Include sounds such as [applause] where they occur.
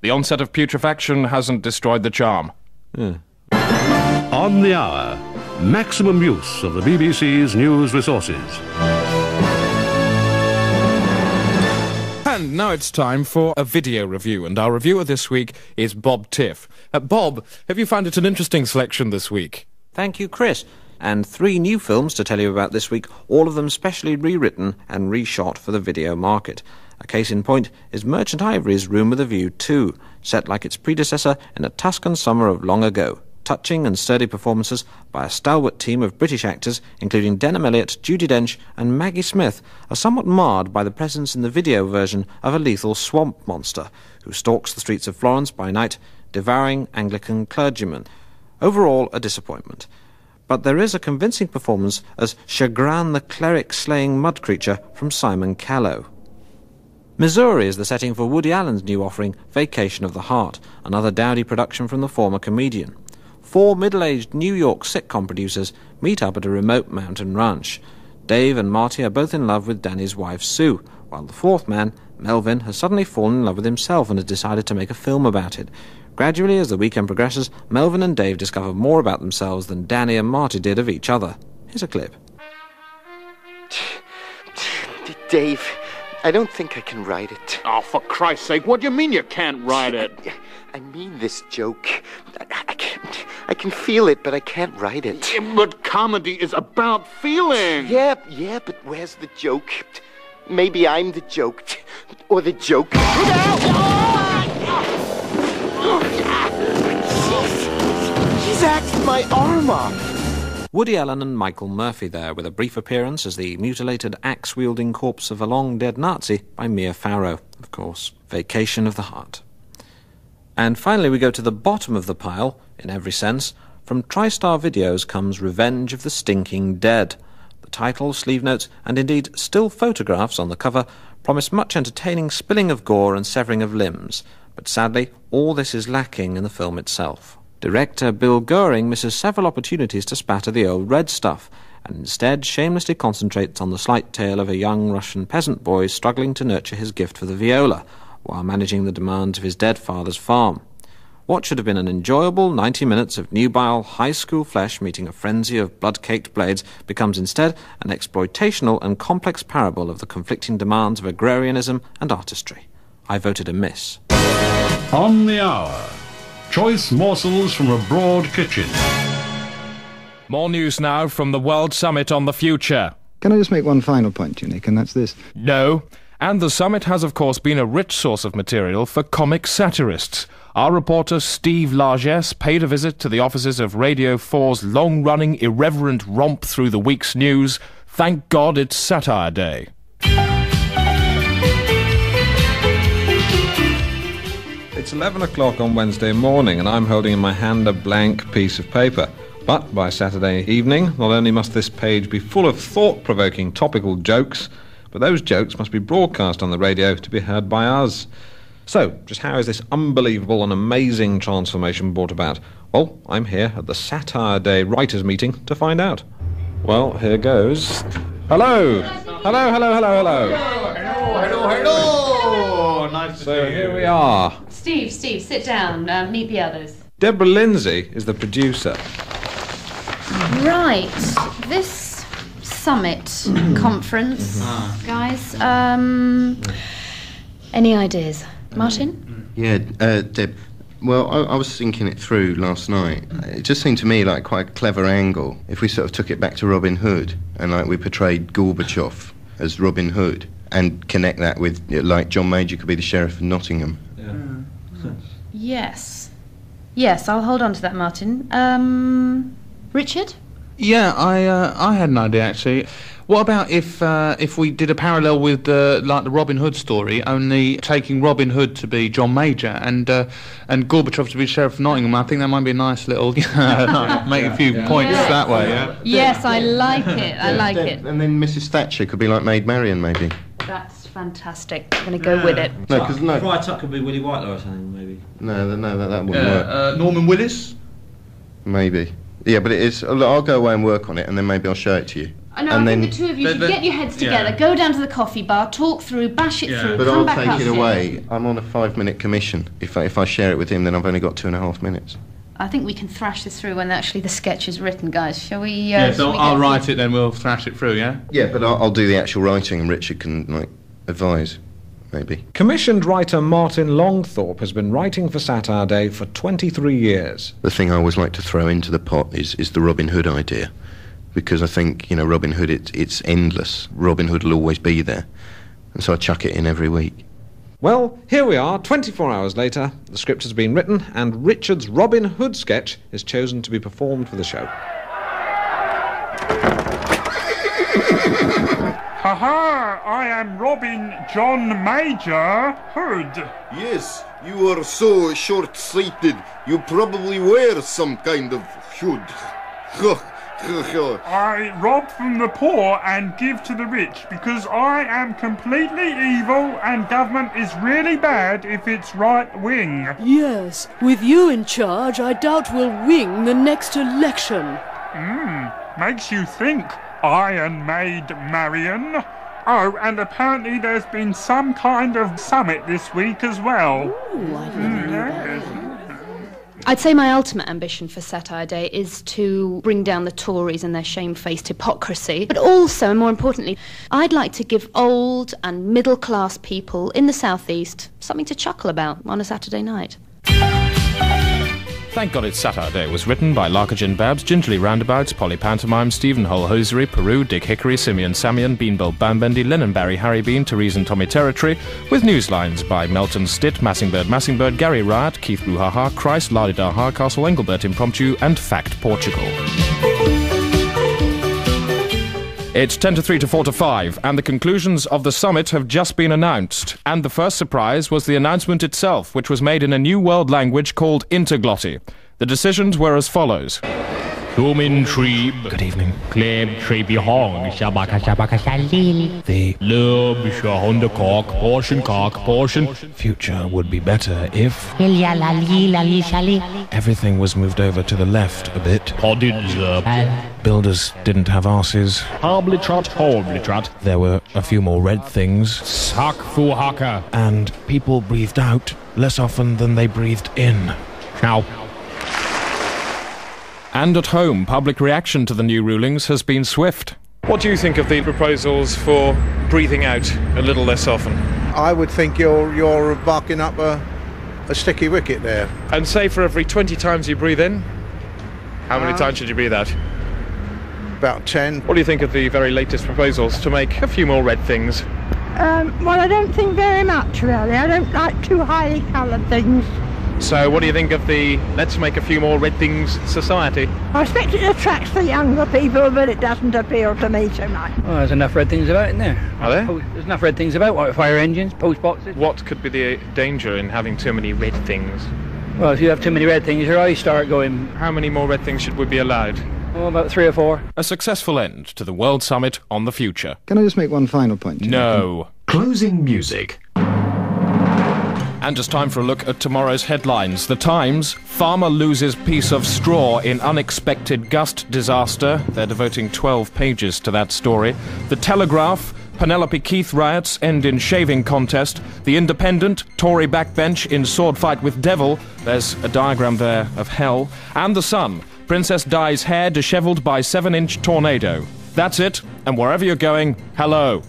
The onset of putrefaction hasn't destroyed the charm. On the hour, maximum use of the BBC's news resources. And now it's time for a video review, and our reviewer this week is Bob Tiff. Uh, Bob, have you found it an interesting selection this week? Thank you, Chris. And three new films to tell you about this week, all of them specially rewritten and reshot for the video market. A case in point is Merchant Ivory's Room with a View 2, set like its predecessor in a Tuscan summer of long ago. Touching and sturdy performances by a stalwart team of British actors, including Denholm Elliott, Judi Dench, and Maggie Smith, are somewhat marred by the presence in the video version of a lethal swamp monster who stalks the streets of Florence by night, devouring Anglican clergymen. Overall, a disappointment. But there is a convincing performance as Chagrin the cleric slaying mud creature from Simon Callow. Missouri is the setting for Woody Allen's new offering, Vacation of the Heart, another dowdy production from the former comedian. Four middle aged New York sitcom producers meet up at a remote mountain ranch. Dave and Marty are both in love with Danny's wife Sue, while the fourth man, Melvin, has suddenly fallen in love with himself and has decided to make a film about it. Gradually, as the weekend progresses, Melvin and Dave discover more about themselves than Danny and Marty did of each other. Here's a clip. Dave, I don't think I can write it. Oh, for Christ's sake, what do you mean you can't write it? [laughs] I mean this joke. I, I, can, I can feel it, but I can't write it. Yeah, But comedy is about feeling. Yeah, yeah, but where's the joke? Maybe I'm the joke. Or the joke. He's acting my arm off. Woody Allen and Michael Murphy there, with a brief appearance as the mutilated axe wielding corpse of a long dead Nazi by Mia Farrow, of course. Vacation of the Heart. And finally, we go to the bottom of the pile, in every sense. From TriStar Videos comes Revenge of the Stinking Dead. The title, sleeve notes, and indeed still photographs on the cover promise much entertaining spilling of gore and severing of limbs, but sadly, all this is lacking in the film itself. Director Bill Goering misses several opportunities to spatter the old red stuff, and instead shamelessly concentrates on the slight tale of a young Russian peasant boy struggling to nurture his gift for the viola, while managing the demands of his dead father's farm. What should have been an enjoyable 90 minutes of nubile high school flesh meeting a frenzy of blood caked blades becomes instead an exploitational and complex parable of the conflicting demands of agrarianism and artistry. I voted a miss. On the hour, choice morsels from a broad kitchen. More news now from the World Summit on the Future. Can I just make one final point, Nick, and that's this? No. And the summit has, of course, been a rich source of material for comic satirists. Our reporter Steve Largesse paid a visit to the offices of Radio 4's long running irreverent romp through the week's news. Thank God it's Satire Day. It's 11 o'clock on Wednesday morning, and I'm holding in my hand a blank piece of paper. But by Saturday evening, not only must this page be full of thought provoking topical jokes, but those jokes must be broadcast on the radio to be heard by us. So, just how is this unbelievable and amazing transformation brought about? Well, I'm here at the Satire Day Writers' Meeting to find out. Well, here goes. Hello! Hello, hello, hello, hello! Hello, hello. hello. Nice to So here we are. Steve, Steve, sit down. Uh, meet the others. Deborah Lindsay is the producer. Right. This summit conference, guys. Um, any ideas, Martin? Yeah, uh, Deb. Well, I, I was thinking it through last night. It just seemed to me like quite a clever angle if we sort of took it back to Robin Hood and like we portrayed Gorbachev as Robin Hood and connect that with like John Major could be the sheriff of Nottingham. Yes. Yes, I'll hold on to that, Martin. Um, Richard? Yeah, I uh, I had an idea actually. What about if uh, if we did a parallel with the like the Robin Hood story, only taking Robin Hood to be John Major and uh, and Gorbachev to be Sheriff of Nottingham? I think that might be a nice little [laughs] [laughs] make a few points that way. Yeah. Yes, I like it. I like it. And then Mrs. Thatcher could be like Maid Marian, maybe. That's fantastic. I'm going to go with it. No, because no, Friar Tuck could be Willy Whitelaw or something, maybe. no, no, that, that wouldn't Yeah, work. uh, Norman Willis. Maybe. Yeah, but it is. I'll I'll go away and work on it, and then maybe I'll show it to you. I know, and I then. think the two of you The- should the- get your heads yeah. together, go down to the coffee bar, talk through, bash it Yeah. through, But come I'll back take up it here. away. I'm on a five-minute commission. If I, if I share it with him, then I've only got two and a half minutes. I think we can thrash this through when actually the sketch is written, guys. Shall we? Uh, Yeah, shall so we I'll get- write it, then we'll thrash it through, yeah? Yeah, but I'll, I'll do the actual writing, and Richard can like advise, maybe. Commissioned writer Martin Longthorpe has been writing for Satire Day for 23 years. The thing I always like to throw into the pot is, is the Robin Hood idea, because I think you know Robin Hood it's it's endless. Robin Hood will always be there, and so I chuck it in every week. Well, here we are, 24 hours later. The script has been written, and Richard's Robin Hood sketch is chosen to be performed for the show. Haha, I am Robin John Major Hood. Yes, you are so short-sighted. You probably wear some kind of hood. [laughs] I rob from the poor and give to the rich because I am completely evil and government is really bad if it's right wing. Yes, with you in charge, I doubt we'll win the next election. Mmm, makes you think, Iron Maid Marian. Oh, and apparently there's been some kind of summit this week as well. Mm, yes. I'd say my ultimate ambition for Satire Day is to bring down the Tories and their shamefaced hypocrisy. But also, and more importantly, I'd like to give old and middle class people in the southeast something to chuckle about on a Saturday night. Thank God It's Saturday Day was written by Larkagen Babs, Gingerly Roundabouts, Polly Pantomime, Stephen Hull Hosiery, Peru, Dick Hickory, Simeon Samian, Beanbolt Bambendy, Lennon Barry, Harry Bean, Therese and Tommy Territory, with newslines by Melton Stitt, Massingbird Massingbird, Gary Riot, Keith Brouhaha, Christ, Lardidar Hardcastle, Engelbert Impromptu, and Fact Portugal. It's 10 to 3 to 4 to 5, and the conclusions of the summit have just been announced. And the first surprise was the announcement itself, which was made in a new world language called Interglotty. The decisions were as follows. Human tree. Good evening. Kleb tree behong. Shabaka shabaka shalil. The Lub shahunda cock. Portion cock. Portion. future would be better if Ilya lali lali shali. everything was moved over to the left a bit. Podded. Builders didn't have arses. Hoblitrat hoblitrat. There were a few more red things. Suck fu haka. And people breathed out less often than they breathed in. Now. And at home, public reaction to the new rulings has been swift. What do you think of the proposals for breathing out a little less often? I would think you're you're barking up a, a sticky wicket there. And say for every 20 times you breathe in, how many Uh, times should you breathe out? About ten. What do you think of the very latest proposals to make a few more red things? Um, well, I don't think very much, really. I don't like too highly coloured things. So, what do you think of the let's make a few more red things society? I expect it attracts the younger people, but it doesn't appeal to me so much. Well, there's enough red things about in there. Are there? There's enough red things about, like fire engines, post boxes. What could be the uh, danger in having too many red things? Well, if you have too many red things, your eyes start going. How many more red things should we be allowed? Oh, about three or four. A successful end to the World Summit on the future. Can I just make one final point? No. Closing music. And it's time for a look at tomorrow's headlines. The Times Farmer loses piece of straw in unexpected gust disaster. They're devoting 12 pages to that story. The Telegraph Penelope Keith riots end in shaving contest. The Independent Tory backbench in sword fight with devil. There's a diagram there of hell. And The Sun Princess Di's hair dishevelled by 7 inch tornado. That's it, and wherever you're going, hello.